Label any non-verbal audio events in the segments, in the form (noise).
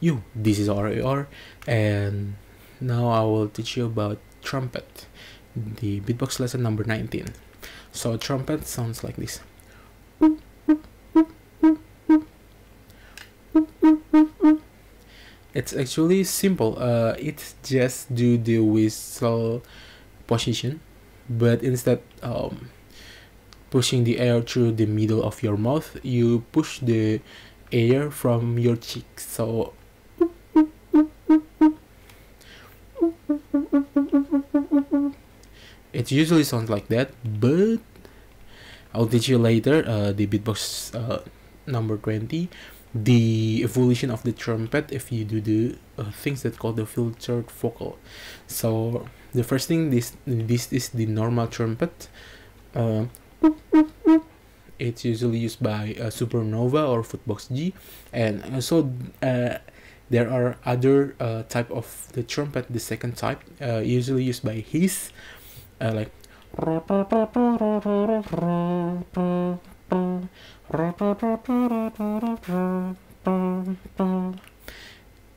You, this is RAR, and now I will teach you about trumpet, the beatbox lesson number 19. So, trumpet sounds like this. It's actually simple, uh, it just do the whistle position, but instead um, pushing the air through the middle of your mouth, you push the air from your cheeks. So it usually sounds like that but I'll teach you later uh, the beatbox uh, number 20 the evolution of the trumpet if you do the uh, things that called the filtered vocal. So the first thing this this is the normal trumpet. Uh, it's usually used by uh, supernova or footbox G. And so uh, there are other uh, type of the trumpet the second type uh, usually used by his uh, like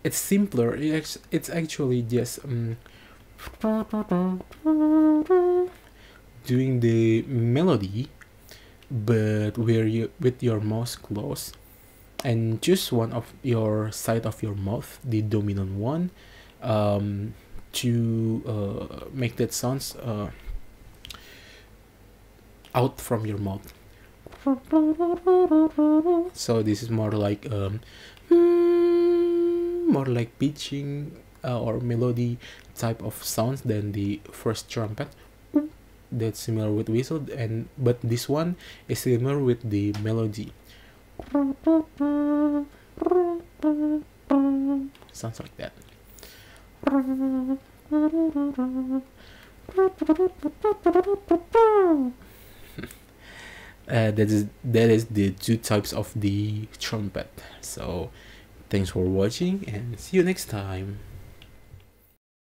it's simpler. It's, it's actually just um, doing the melody but where you with your mouth closed and choose one of your side of your mouth the dominant one um, to uh, make that sounds uh, out from your mouth. So this is more like um, more like pitching uh, or melody type of sounds than the first trumpet. That's similar with whistle and but this one is similar with the melody sounds like that. (laughs) Uh, that is that is the two types of the trumpet. So thanks for watching and see you next time